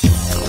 Peace.